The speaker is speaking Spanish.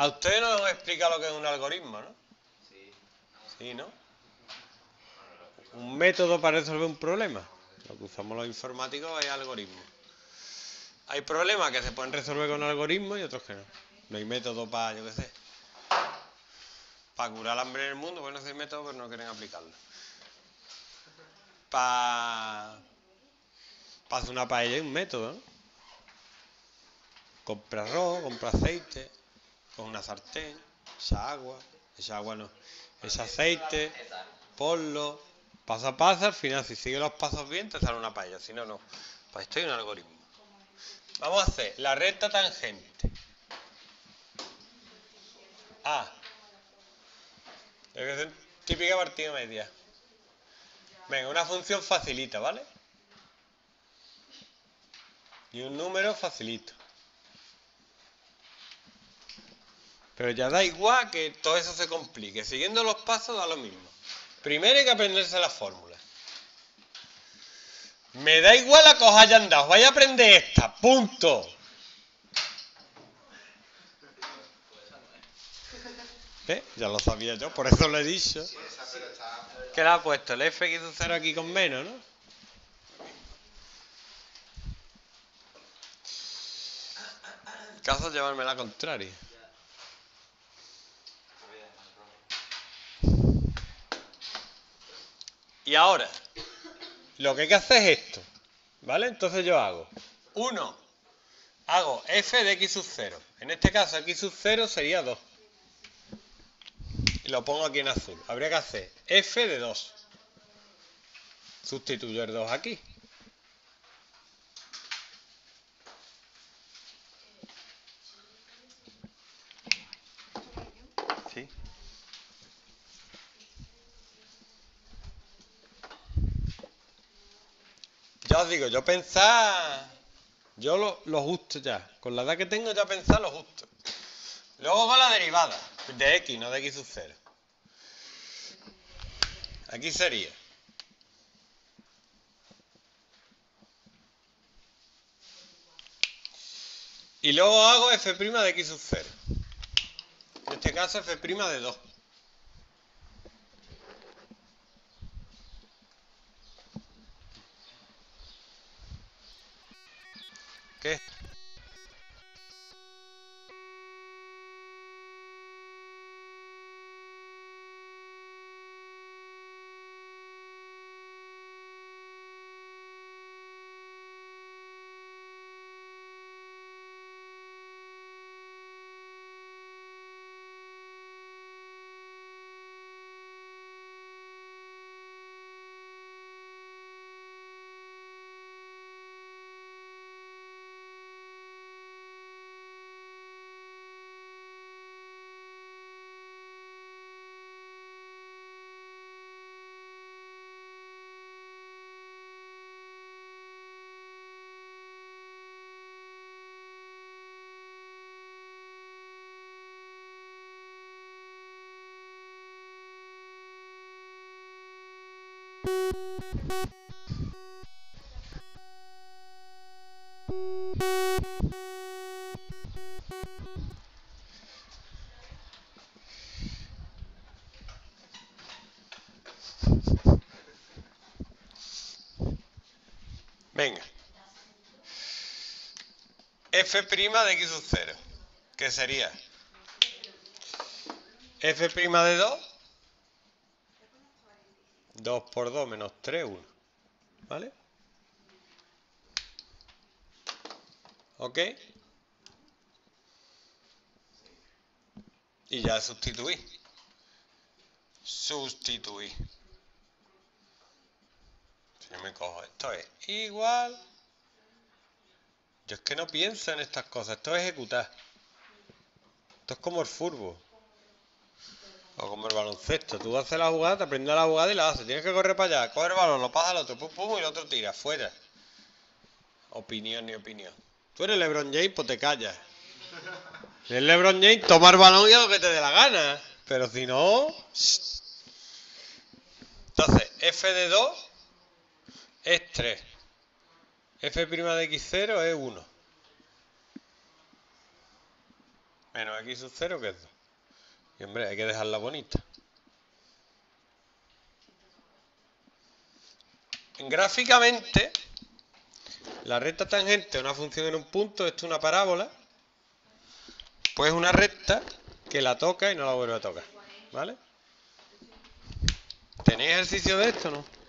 A ustedes no explica lo que es un algoritmo, ¿no? Sí. Sí, ¿no? Un método para resolver un problema. Lo que usamos los informáticos es algoritmo. Hay problemas que se pueden resolver con algoritmos y otros que no. No hay método para, yo qué sé, para curar el hambre en el mundo, bueno, hay método, pero no quieren aplicarlo. Para, para hacer una paella hay un método, ¿no? Compra arroz, compra aceite, con una sartén, esa agua, esa agua no, ese aceite, ponlo, paso a paso, al final si sigue los pasos bien te sale una paella, si no, no. Para esto hay un algoritmo. Vamos a hacer la recta tangente. A. Típica partida media. Venga, una función facilita, ¿vale? Y un número facilito. Pero ya da igual que todo eso se complique. Siguiendo los pasos da lo mismo. Primero hay que aprenderse la fórmula. Me da igual a que os hayan dado. Vaya a aprender esta. Punto. ¿Eh? Ya lo sabía yo, por eso lo he dicho. ¿Qué le ha puesto? El F quiso 0 aquí con menos, ¿no? Caso llevarme la contraria. Y ahora, lo que hay que hacer es esto. ¿Vale? Entonces yo hago 1. Hago f de x sub 0. En este caso x sub 0 sería 2. Y lo pongo aquí en azul. Habría que hacer f de 2. Sustituyo el 2 aquí. Ya os digo, yo pensar, yo lo, justo ya, con la edad que tengo ya pensar lo justo. Luego va la derivada de x, no de x sub 0. Aquí sería. Y luego hago f' de x sub 0. En este caso f' de 2. ¿Qué? Venga. f' de x sub 0. ¿Qué sería? f' de 2 2 por 2 menos 3, 1. ¿Vale? ¿Ok? Y ya sustituí. Sustituí. Si yo me cojo esto es igual. Yo es que no pienso en estas cosas. Esto es ejecutar. Esto es como el furbo. O como el baloncesto. Tú haces la jugada, te aprendes la jugada y la haces. Tienes que correr para allá, coger el balón, lo pasa al otro, pum, pum, y el otro tira, fuera. Opinión ni opinión. Tú eres LeBron James, pues te callas. el LeBron James, toma el balón y haz lo que te dé la gana. Pero si no... Entonces, f de 2 es 3. f' de x0 es 1. Menos x sub 0 que es 2. Hombre, hay que dejarla bonita. Gráficamente, la recta tangente a una función en un punto, esto es una parábola, pues una recta que la toca y no la vuelve a tocar. ¿Vale? ¿Tenéis ejercicio de esto no?